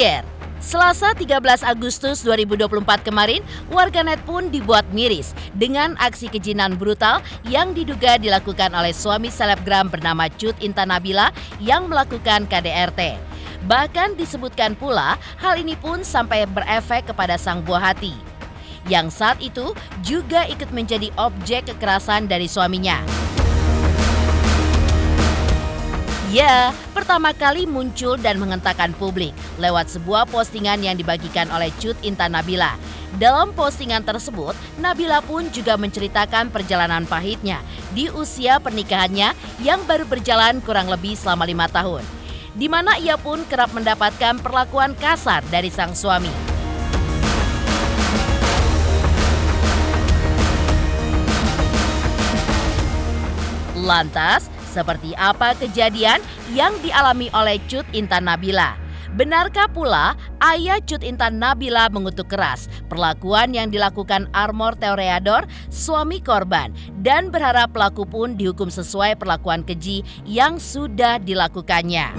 Geger. Selasa 13 Agustus 2024 kemarin, warganet pun dibuat miris dengan aksi kejinan brutal yang diduga dilakukan oleh suami selebgram bernama Cut Intan Nabila yang melakukan KDRT. Bahkan disebutkan pula hal ini pun sampai berefek kepada sang buah hati. Yang saat itu juga ikut menjadi objek kekerasan dari suaminya. Ya, pertama kali muncul dan mengentakkan publik lewat sebuah postingan yang dibagikan oleh Cut Intan Nabila. Dalam postingan tersebut, Nabila pun juga menceritakan perjalanan pahitnya di usia pernikahannya yang baru berjalan kurang lebih selama lima tahun. Di mana ia pun kerap mendapatkan perlakuan kasar dari sang suami. Lantas, seperti apa kejadian yang dialami oleh Cut Intan Nabila? Benarkah pula ayah Cut Intan Nabila mengutuk keras perlakuan yang dilakukan Armor Teoreador, suami korban, dan berharap pelaku pun dihukum sesuai perlakuan keji yang sudah dilakukannya?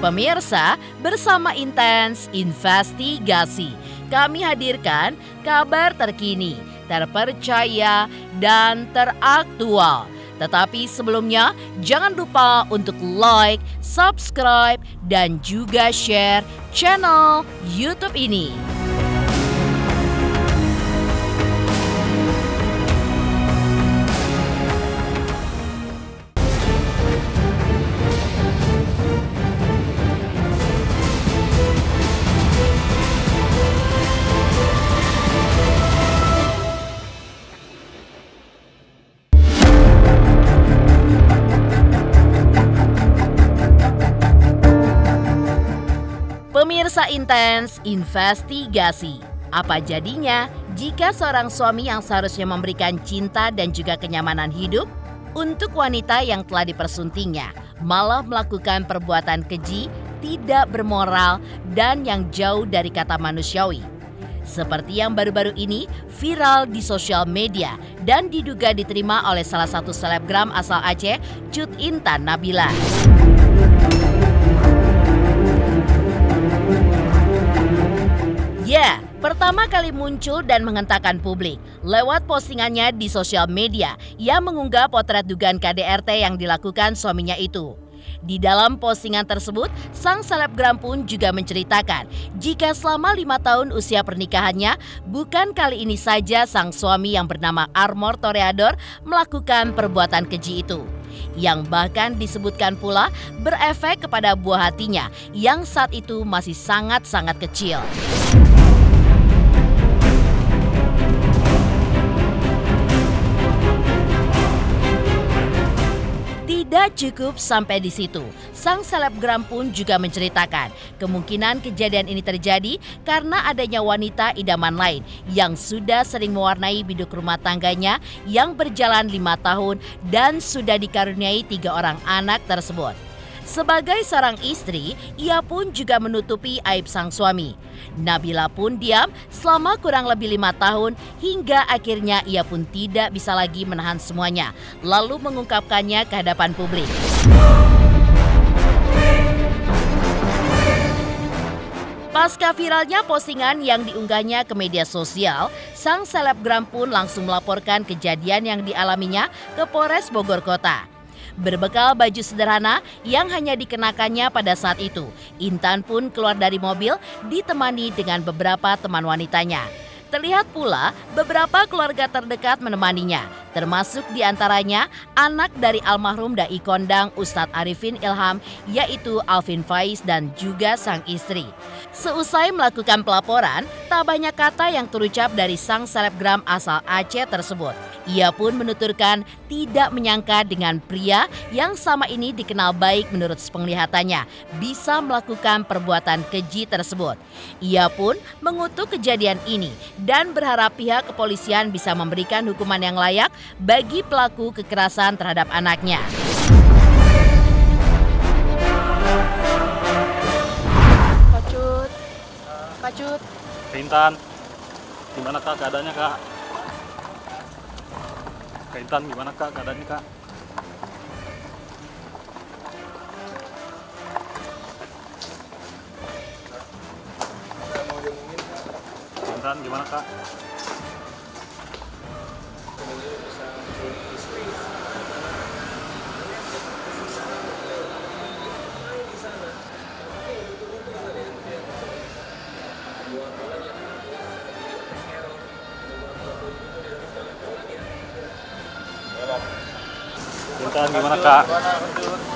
Pemirsa, bersama Intens Investigasi, kami hadirkan kabar terkini terpercaya, dan teraktual. Tetapi sebelumnya, jangan lupa untuk like, subscribe, dan juga share channel YouTube ini. Intens Investigasi. Apa jadinya jika seorang suami yang seharusnya memberikan cinta dan juga kenyamanan hidup untuk wanita yang telah dipersuntingnya malah melakukan perbuatan keji, tidak bermoral, dan yang jauh dari kata manusiawi? Seperti yang baru-baru ini viral di sosial media dan diduga diterima oleh salah satu selebgram asal Aceh, Cut Intan Nabila. Ya, pertama kali muncul dan mengentakkan publik lewat postingannya di sosial media yang mengunggah potret dugaan KDRT yang dilakukan suaminya itu. Di dalam postingan tersebut, sang selebgram pun juga menceritakan jika selama lima tahun usia pernikahannya, bukan kali ini saja sang suami yang bernama Armor Toreador melakukan perbuatan keji itu yang bahkan disebutkan pula berefek kepada buah hatinya yang saat itu masih sangat-sangat kecil. Cukup sampai di situ, sang selebgram pun juga menceritakan kemungkinan kejadian ini terjadi karena adanya wanita idaman lain yang sudah sering mewarnai biduk rumah tangganya yang berjalan lima tahun dan sudah dikaruniai tiga orang anak tersebut. Sebagai seorang istri, ia pun juga menutupi aib sang suami. Nabila pun diam selama kurang lebih lima tahun hingga akhirnya ia pun tidak bisa lagi menahan semuanya, lalu mengungkapkannya ke hadapan publik. Pasca viralnya postingan yang diunggahnya ke media sosial, sang selebgram pun langsung melaporkan kejadian yang dialaminya ke Polres Bogor Kota. Berbekal baju sederhana yang hanya dikenakannya pada saat itu, Intan pun keluar dari mobil ditemani dengan beberapa teman wanitanya. Terlihat pula beberapa keluarga terdekat menemaninya, termasuk di antaranya anak dari almarhum Dai Kondang Ustadz Arifin Ilham, yaitu Alvin Faiz dan juga sang istri. Seusai melakukan pelaporan, tak banyak kata yang terucap dari sang selebgram asal Aceh tersebut. Ia pun menuturkan tidak menyangka dengan pria yang sama ini dikenal baik menurut penglihatannya bisa melakukan perbuatan keji tersebut. Ia pun mengutuk kejadian ini dan berharap pihak kepolisian bisa memberikan hukuman yang layak bagi pelaku kekerasan terhadap anaknya. Cut. Rintan, gimana Kak keadaannya Kak? Rintan, gimana Kak keadaannya Kak? Rintan, gimana Kak? Intan gimana kak?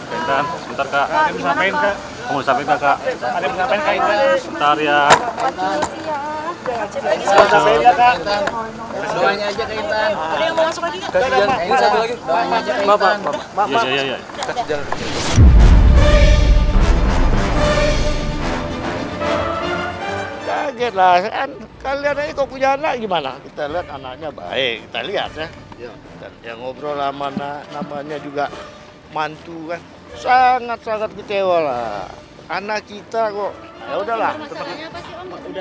Intan, sebentar kak. Kak, gimana kak? Kamu sampai kak kak? Ada yang ngapain kak Intan? Sebentar ya. Sampai ya kak. Doanya aja ke Intan. Ada yang mau masuk lagi nggak? Kasih jalan. Ini satu lagi. Doanya aja ke Intan. Iya iya iya. Kasih jalan. Kaget lah kan kalian aja kok punya anak gimana? Kita lihat anaknya baik, kita lihat ya. Dan yang ngobrol sama na- namanya juga mantu kan. Sangat sangat kecewa lah. Anak kita kok ya udahlah.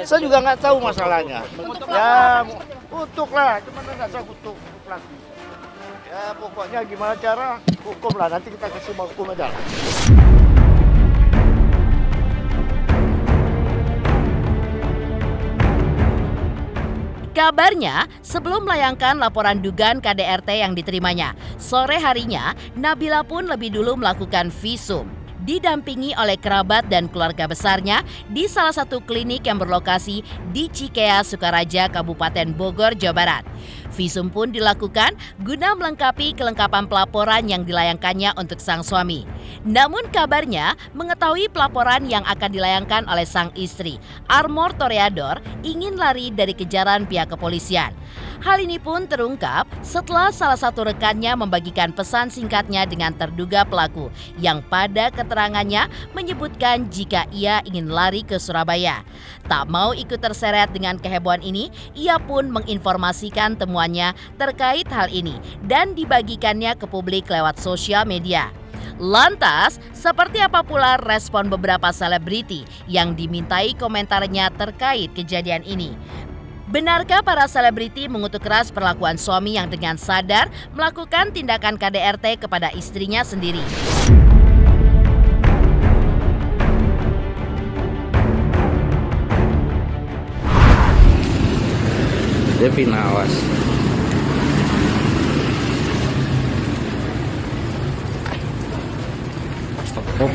Saya juga nggak tahu masalahnya. Ya kutuk lah, cuman nggak saya kutuk kutuk lagi. Ya pokoknya gimana cara hukum lah nanti kita kasih hukum aja lah. Kabarnya, sebelum melayangkan laporan dugaan KDRT yang diterimanya, sore harinya Nabila pun lebih dulu melakukan visum. Didampingi oleh kerabat dan keluarga besarnya di salah satu klinik yang berlokasi di Cikea, Sukaraja, Kabupaten Bogor, Jawa Barat. Visum pun dilakukan guna melengkapi kelengkapan pelaporan yang dilayangkannya untuk sang suami. Namun kabarnya mengetahui pelaporan yang akan dilayangkan oleh sang istri, Armor Toreador, ingin lari dari kejaran pihak kepolisian. Hal ini pun terungkap setelah salah satu rekannya membagikan pesan singkatnya dengan terduga pelaku yang pada keterangannya menyebutkan jika ia ingin lari ke Surabaya. Tak mau ikut terseret dengan kehebohan ini, ia pun menginformasikan temuannya terkait hal ini dan dibagikannya ke publik lewat sosial media. Lantas, seperti apa pula respon beberapa selebriti yang dimintai komentarnya terkait kejadian ini? Benarkah para selebriti mengutuk keras perlakuan suami yang dengan sadar melakukan tindakan KDRT kepada istrinya sendiri? Devin awas. Aku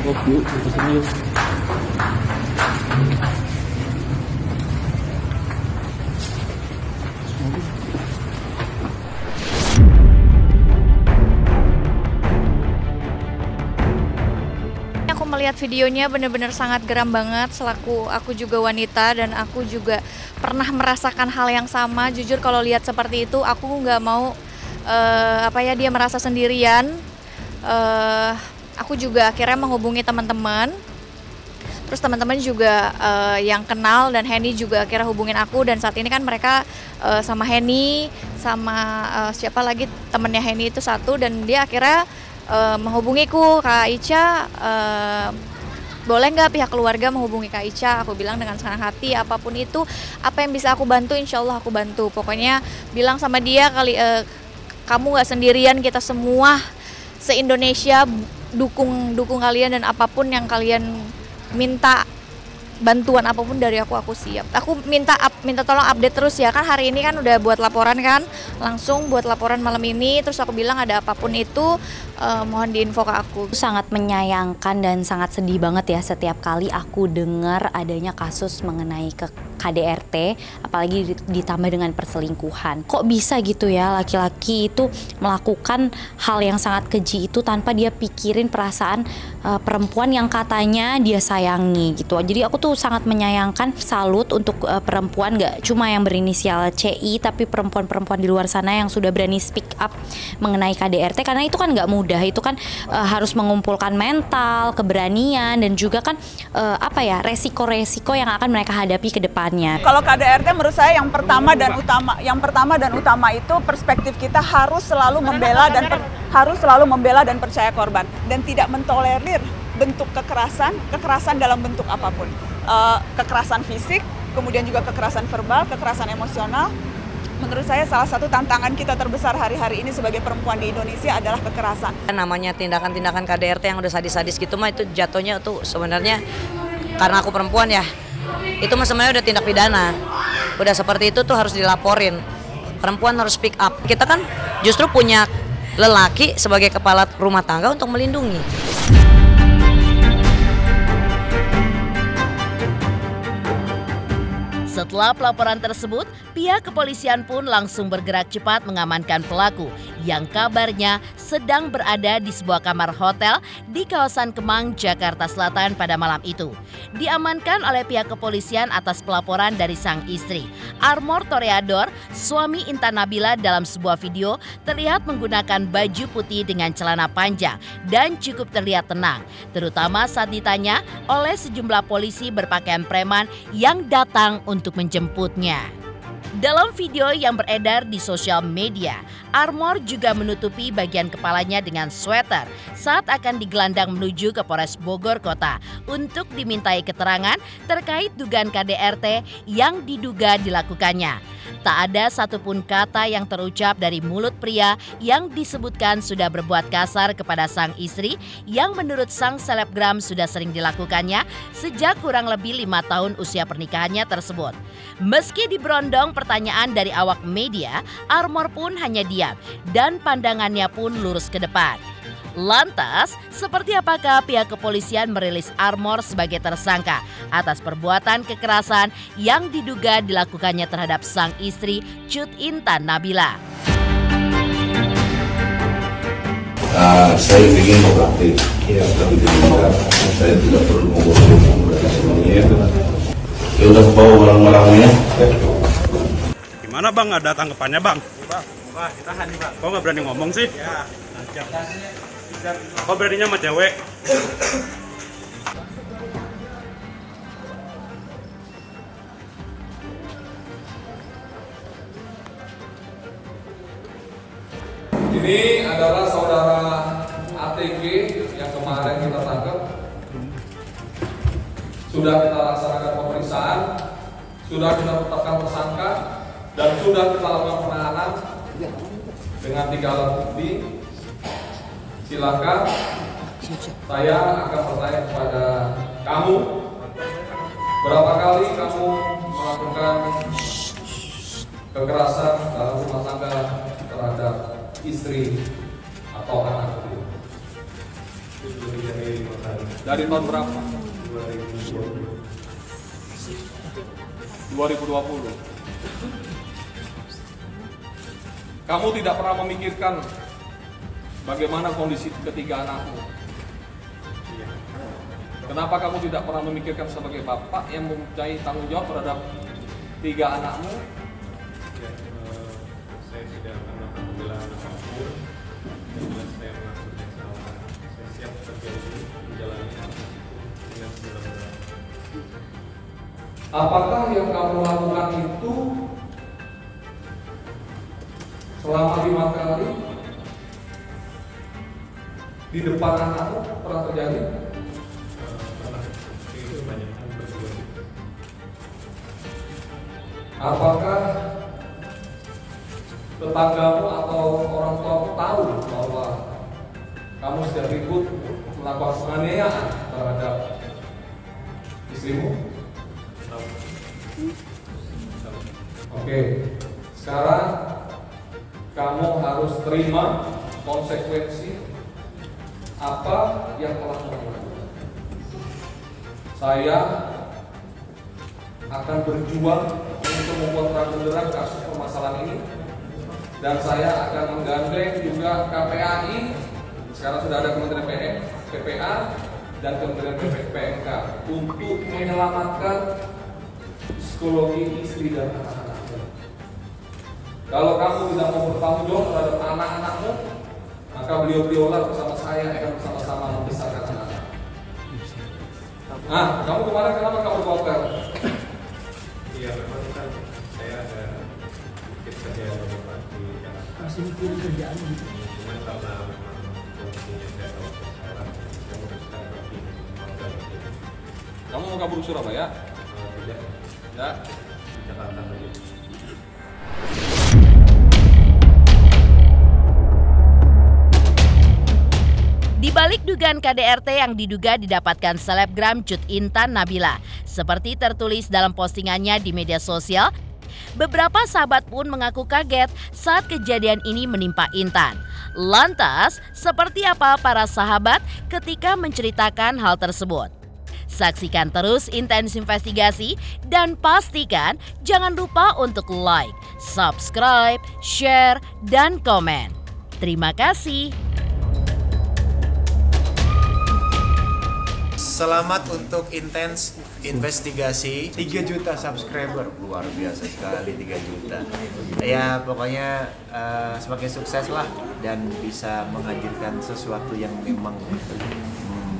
melihat videonya benar-benar sangat geram banget selaku aku juga wanita dan aku juga pernah merasakan hal yang sama. Jujur kalau lihat seperti itu aku nggak mau eh, apa ya dia merasa sendirian. Eh, aku juga akhirnya menghubungi teman-teman. Terus teman-teman juga eh, yang kenal dan Henny juga akhirnya hubungin aku. Dan saat ini kan mereka eh, sama Henny sama eh, siapa lagi temennya Henny itu satu. Dan dia akhirnya eh, menghubungiku Kak Ica. Eh, boleh nggak pihak keluarga menghubungi Kak Ica? Aku bilang dengan senang hati apa pun itu apa yang bisa aku bantu insya Allah aku bantu. Pokoknya bilang sama dia kali eh, kamu nggak sendirian kita semua se Indonesia dukung dukung kalian dan apa pun yang kalian minta bantuan apa pun dari aku aku siap. Aku minta up- minta tolong update terus ya kan hari ini kan udah buat laporan kan langsung buat laporan malam ini terus aku bilang ada apa pun itu eh, mohon diinfo ke aku. sangat menyayangkan dan sangat sedih banget ya setiap kali aku dengar adanya kasus mengenai ke KDRT apalagi di- ditambah dengan perselingkuhan. Kok bisa gitu ya laki-laki itu melakukan hal yang sangat keji itu tanpa dia pikirin perasaan eh, perempuan yang katanya dia sayangi gitu. Jadi aku tuh sangat menyayangkan salut untuk eh, perempuan gak cuma yang berinisial CI tapi perempuan-perempuan di luar sana yang sudah berani speak up mengenai KDRT karena itu kan nggak mudah itu kan eh, harus mengumpulkan mental keberanian dan juga kan eh, apa ya resiko-resiko yang akan mereka hadapi ke depannya Kalau KDRT menurut saya yang pertama dan utama, yang pertama dan utama itu perspektif kita harus selalu membela dan per- harus selalu membela dan percaya korban dan tidak mentolerir bentuk kekerasan, kekerasan dalam bentuk apa pun. Eh, kekerasan fisik, kemudian juga kekerasan verbal, kekerasan emosional. Menurut saya salah satu tantangan kita terbesar hari-hari ini sebagai perempuan di Indonesia adalah kekerasan. namanya tindakan-tindakan KDRT yang udah sadis-sadis gitu mah itu jatuhnya tuh sebenarnya karena aku perempuan ya itu mah sebenarnya udah tindak pidana udah seperti itu tuh harus dilaporin. Perempuan harus speak up. Kita kan justru punya lelaki sebagai kepala rumah tangga untuk melindungi. Setelah pelaporan tersebut, pihak kepolisian pun langsung bergerak cepat mengamankan pelaku yang kabarnya sedang berada di sebuah kamar hotel di kawasan Kemang, Jakarta Selatan pada malam itu. Diamankan oleh pihak kepolisian atas pelaporan dari sang istri. Armor Toreador, suami Intan Nabila dalam sebuah video terlihat menggunakan baju putih dengan celana panjang dan cukup terlihat tenang, terutama saat ditanya oleh sejumlah polisi berpakaian preman yang datang untuk menjemputnya. Dalam video yang beredar di sosial media, Armor juga menutupi bagian kepalanya dengan sweater saat akan digelandang menuju ke Polres Bogor Kota untuk dimintai keterangan terkait dugaan KDRT yang diduga dilakukannya. Tak ada satupun kata yang terucap dari mulut pria yang disebutkan sudah berbuat kasar kepada sang istri yang menurut sang selebgram sudah sering dilakukannya sejak kurang lebih lima tahun usia pernikahannya tersebut. Meski diberondong pertanyaan dari awak media, Armor pun hanya diam dan pandangannya pun lurus ke depan. Lantas, seperti apakah pihak kepolisian merilis Armor sebagai tersangka atas perbuatan kekerasan yang diduga dilakukannya terhadap sang istri Cut Intan Nabila? Uh, saya ingin kooperatif, ya, tapi tidak, saya tidak perlu ngobrol-ngobrol semuanya. Ya udah bawa barang-barangnya. Gimana bang? Ada tanggapannya bang? Bang, wah ditahan nih bang. Kok nggak berani ngomong sih? Ya, Kok beraninya sama cewek? Ini adalah saudara ATG yang kemarin kita tangkap. Sudah kita laksanakan pemeriksaan, sudah kita tetapkan tersangka, dan sudah kita lakukan penahanan dengan tiga alat bukti. Silakan saya akan bertanya kepada kamu berapa kali kamu melakukan kekerasan dalam rumah tangga terhadap istri atau anak? Dari tahun berapa? 2020. Kamu tidak pernah memikirkan bagaimana kondisi ketiga anakmu? Kenapa kamu tidak pernah memikirkan sebagai bapak yang mempunyai tanggung jawab terhadap tiga anakmu? saya tidak akan melakukan pembelaan apa pun yang jelas saya mengakuinya salah saya siap terjadi menjalani dengan segala Apakah yang kamu lakukan itu selama lima kali di depan anakmu pernah terjadi? Apakah tetanggamu atau orang tuamu tahu bahwa kamu sedang ribut melakukan penganiayaan terhadap istrimu? Oke, sekarang kamu harus terima konsekuensi apa yang telah kamu lakukan. Saya akan berjuang untuk membuat terang benderang kasus permasalahan ini dan saya akan menggandeng juga KPAI sekarang sudah ada Kementerian PM, PPA dan Kementerian PMK untuk menyelamatkan psikologi istri dan anak-anakmu. Kalau kamu tidak mau bertanggung jawab terhadap anak-anakmu, maka beliau-beliaulah bersama saya akan bersama-sama membesarkan anak-anak. Nah, kamu kemarin kenapa kamu golkar? Iya, memang kan saya ada sedikit kerja beberapa di Jakarta. Masih mikirin kerjaan gitu. Cuman karena memang kondisinya saya tahu sekarang, saya memutuskan pergi ke. Kamu mau kabur ke Surabaya? Eh, Tidak, Ya. di Jakarta saja. Di balik dugaan KDRT yang diduga didapatkan selebgram Cut Intan Nabila, seperti tertulis dalam postingannya di media sosial, Beberapa sahabat pun mengaku kaget saat kejadian ini menimpa Intan. Lantas, seperti apa para sahabat ketika menceritakan hal tersebut? Saksikan terus intens investigasi dan pastikan jangan lupa untuk like, subscribe, share, dan komen. Terima kasih. Selamat untuk intens investigasi. 3 juta subscriber. Luar biasa sekali 3 juta. Ya pokoknya uh, semakin sukses lah dan bisa menghadirkan sesuatu yang memang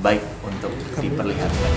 baik untuk diperlihatkan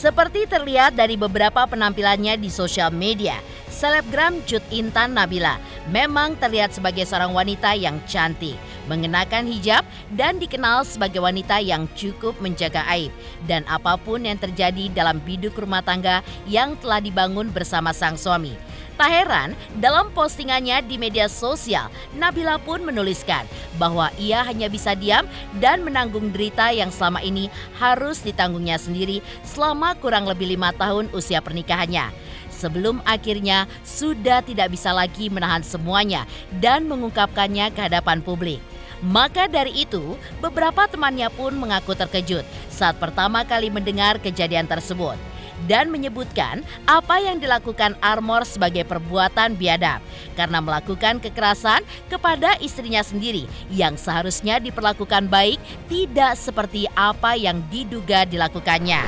seperti terlihat dari beberapa penampilannya di sosial media, selebgram Cut Intan Nabila memang terlihat sebagai seorang wanita yang cantik, mengenakan hijab dan dikenal sebagai wanita yang cukup menjaga aib dan apa pun yang terjadi dalam biduk rumah tangga yang telah dibangun bersama sang suami. Tak heran, dalam postingannya di media sosial, Nabila pun menuliskan bahwa ia hanya bisa diam dan menanggung derita yang selama ini harus ditanggungnya sendiri selama kurang lebih lima tahun usia pernikahannya. Sebelum akhirnya sudah tidak bisa lagi menahan semuanya dan mengungkapkannya ke hadapan publik. Maka dari itu, beberapa temannya pun mengaku terkejut saat pertama kali mendengar kejadian tersebut dan menyebutkan apa yang dilakukan Armor sebagai perbuatan biadab karena melakukan kekerasan kepada istrinya sendiri yang seharusnya diperlakukan baik tidak seperti apa yang diduga dilakukannya.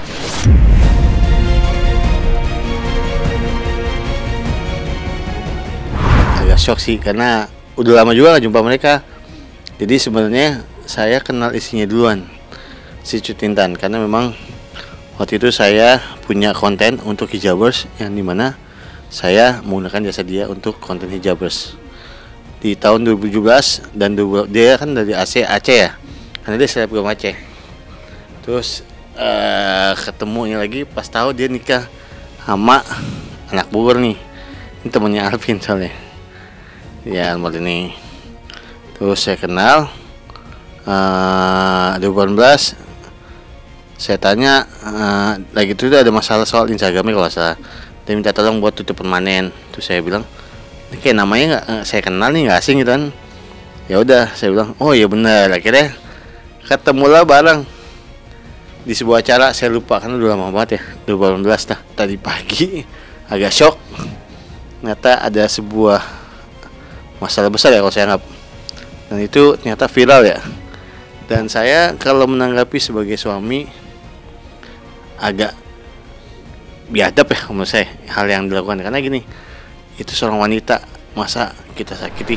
Agak shock sih karena udah lama juga gak jumpa mereka. Jadi sebenarnya saya kenal isinya duluan si Cutintan karena memang waktu itu saya punya konten untuk hijabers yang di mana saya menggunakan jasa dia untuk konten hijabers. Di tahun 2017 dan dia kan dari AC Aceh ya? Karena dia selebgram Aceh terus uh, ketemunya lagi pas tahu dia nikah sama anak Bogor nih. Ini temennya Alvin soalnya. Ya Almar ini. Terus saya kenal uh, 2018 saya tanya uh, lagi itu ada masalah soal Instagramnya kalau salah. Dia minta tolong buat tutup permanen. Terus saya bilang ini kayak namanya nggak saya kenal nih nggak asing gitu kan. Ya udah saya bilang oh iya benar. Akhirnya ketemulah bareng. Di sebuah acara saya lupa karena udah lama banget ya 2018 dah. Tadi pagi agak shock. Ternyata ada sebuah masalah besar ya kalau saya anggap. Dan itu ternyata viral ya. Dan saya kalau menanggapi sebagai suami agak biadab ya menurut saya hal yang dilakukan karena gini itu seorang wanita masa kita sakiti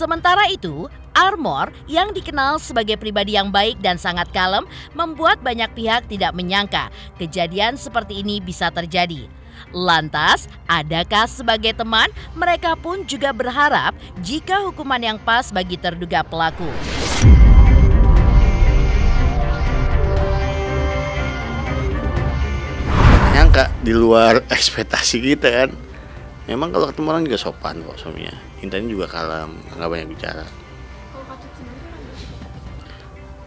Sementara itu, Armor yang dikenal sebagai pribadi yang baik dan sangat kalem membuat banyak pihak tidak menyangka kejadian seperti ini bisa terjadi. Lantas, adakah sebagai teman mereka pun juga berharap jika hukuman yang pas bagi terduga pelaku? Nyangka di luar ekspektasi kita kan? Memang kalau ketemu orang juga sopan kok suaminya. Intan juga kalem nggak banyak bicara.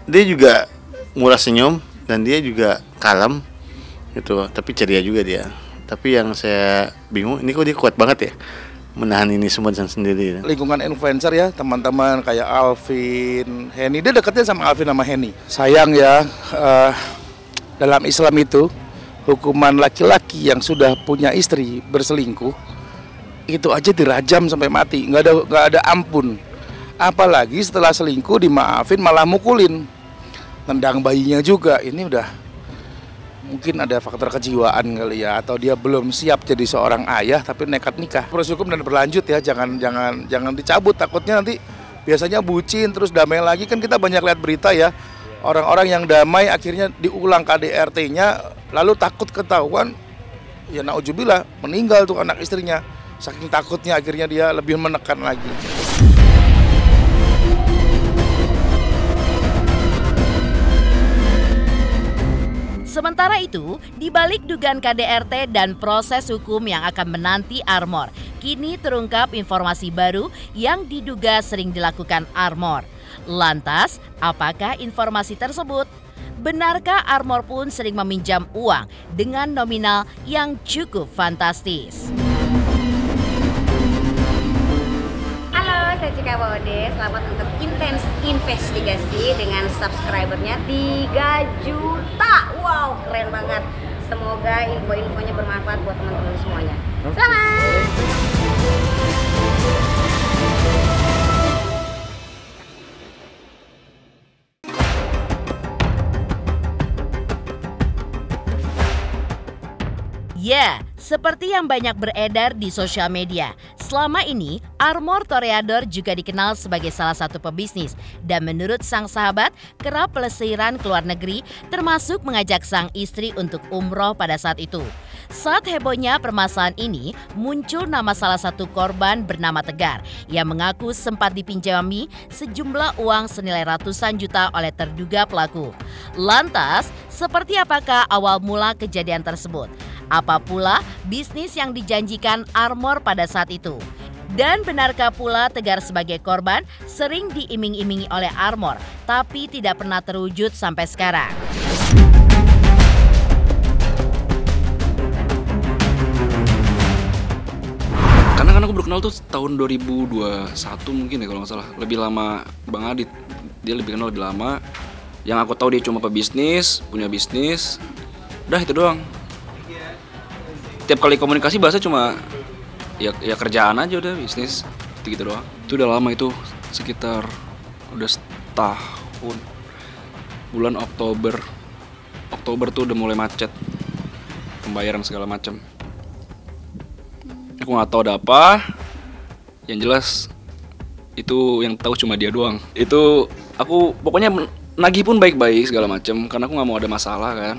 Dia juga murah senyum dan dia juga kalem gitu. Tapi ceria juga dia. Tapi yang saya bingung ini kok dia kuat banget ya? Menahan ini semua dan sendiri lingkungan influencer ya teman-teman kayak Alvin Henny. Dia dekatnya sama Alvin sama Henny. Sayang ya uh, dalam Islam itu hukuman laki-laki yang sudah punya istri berselingkuh itu aja dirajam sampai mati. Nggak ada nggak ada ampun. Apalagi setelah selingkuh dimaafin malah mukulin. Tendang bayinya juga. Ini udah mungkin ada faktor kejiwaan kali ya. Atau dia belum siap jadi seorang ayah tapi nekat nikah. Proses hukum dan berlanjut ya. Jangan jangan jangan dicabut. Takutnya nanti biasanya bucin terus damai lagi. Kan kita banyak lihat berita ya orang-orang yang damai akhirnya diulang KDRT-nya lalu takut ketahuan ya naujubillah meninggal tuh anak istrinya saking takutnya akhirnya dia lebih menekan lagi Sementara itu, di balik dugaan KDRT dan proses hukum yang akan menanti Armor, kini terungkap informasi baru yang diduga sering dilakukan Armor. Lantas, apakah informasi tersebut? Benarkah Armor pun sering meminjam uang dengan nominal yang cukup fantastis? Halo, saya Cika Bode. Selamat untuk intens investigasi dengan subscribernya 3 juta. Wow, keren banget. Semoga info-infonya bermanfaat buat teman-teman semuanya. Selamat! Ya, seperti yang banyak beredar di sosial media, selama ini Armor Toreador juga dikenal sebagai salah satu pebisnis dan menurut sang sahabat kerap pelesiran ke luar negeri termasuk mengajak sang istri untuk umroh pada saat itu. Saat hebohnya permasalahan ini, muncul nama salah satu korban bernama Tegar yang mengaku sempat dipinjami sejumlah uang senilai ratusan juta oleh terduga pelaku. Lantas, seperti apakah awal mula kejadian tersebut? Apa pula bisnis yang dijanjikan Armor pada saat itu? Dan benarkah pula Tegar sebagai korban sering diiming-imingi oleh Armor, tapi tidak pernah terwujud sampai sekarang? Karena kan aku baru kenal tuh tahun 2021 mungkin ya kalau nggak salah. Lebih lama Bang Adit. Dia lebih kenal lebih lama. Yang aku tahu dia cuma pebisnis, punya bisnis. Udah itu doang. Tiap kali komunikasi bahasa cuma ya ya kerjaan aja udah bisnis gitu, gitu doang. Itu udah lama itu sekitar udah setahun. Bulan Oktober. Oktober tuh udah mulai macet. Pembayaran segala macam aku nggak tahu ada apa yang jelas itu yang tahu cuma dia doang itu aku pokoknya nagih pun baik-baik segala macam karena aku nggak mau ada masalah kan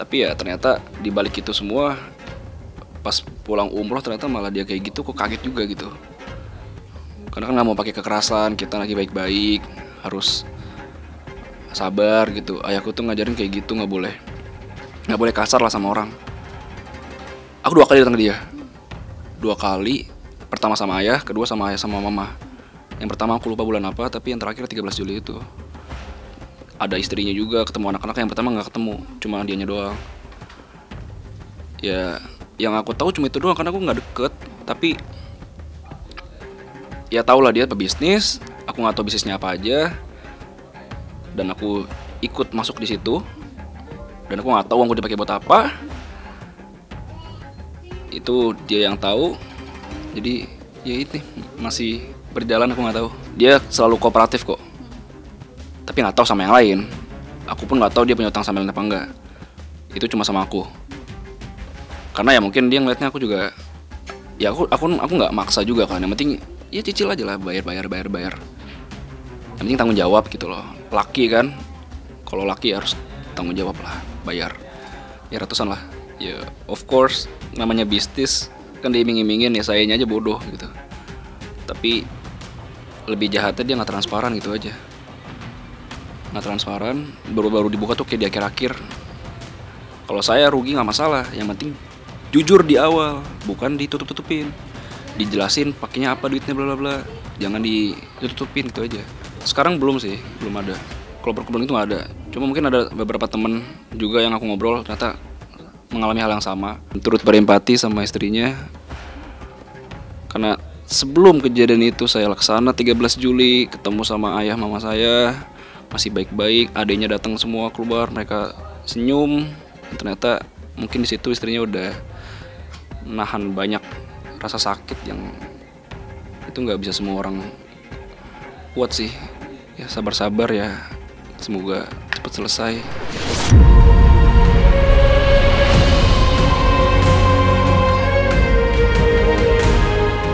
tapi ya ternyata di balik itu semua pas pulang umroh ternyata malah dia kayak gitu kok kaget juga gitu. Karena kan nggak mau pakai kekerasan kita lagi baik-baik harus sabar gitu. Ayahku tuh ngajarin kayak gitu nggak boleh nggak boleh kasar lah sama orang. Aku dua kali datang ke dia. Dua kali pertama sama ayah kedua sama ayah sama mama. Yang pertama aku lupa bulan apa tapi yang terakhir 13 Juli itu ada istrinya juga ketemu anak-anak yang pertama nggak ketemu cuma dianya doang. Ya yang aku tahu cuma itu doang karena aku nggak deket. Tapi ya tau lah dia pebisnis aku nggak tahu bisnisnya apa aja. Dan aku ikut masuk di situ. Dan aku nggak tahu uangku dipakai buat apa. Itu dia yang tahu. Jadi ya itu masih berjalan aku nggak tahu. Dia selalu kooperatif kok tapi nggak tahu sama yang lain. Aku pun nggak tahu dia punya utang sama lain apa enggak. Itu cuma sama aku. Karena ya mungkin dia ngeliatnya aku juga ya aku aku aku nggak maksa juga kan. Yang penting ya cicil aja lah bayar bayar bayar bayar. Yang penting tanggung jawab gitu loh. Laki kan kalau laki harus tanggung jawab lah bayar. Ya ratusan lah. Ya of course namanya bisnis kan diiming-imingin ya sayanya aja bodoh gitu. Tapi lebih jahatnya dia nggak transparan gitu aja nggak transparan baru-baru dibuka tuh kayak di akhir-akhir. Kalau saya rugi nggak masalah yang penting jujur di awal bukan ditutup-tutupin. Dijelasin pakainya apa duitnya bla bla bla. Jangan ditutupin gitu aja. Sekarang belum sih belum ada. Kalau perkebunan itu nggak ada. Cuma mungkin ada beberapa temen juga yang aku ngobrol ternyata mengalami hal yang sama. Turut berempati sama istrinya. Karena sebelum kejadian itu saya laksana 13 Juli ketemu sama ayah mama saya masih baik-baik adiknya datang semua keluar mereka senyum. Ternyata mungkin di situ istrinya udah menahan banyak rasa sakit yang itu nggak bisa semua orang kuat sih. Ya sabar-sabar ya semoga cepat selesai.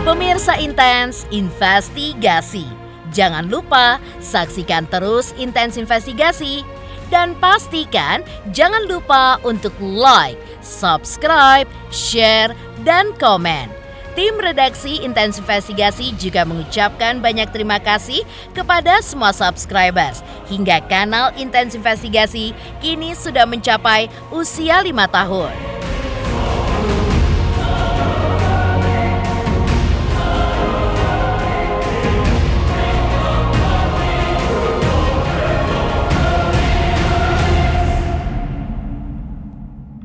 Pemirsa Intens Investigasi. Jangan lupa saksikan terus Intens Investigasi dan pastikan jangan lupa untuk like, subscribe, share, dan komen. Tim redaksi Intens Investigasi juga mengucapkan banyak terima kasih kepada semua subscribers hingga kanal Intens Investigasi kini sudah mencapai usia lima tahun.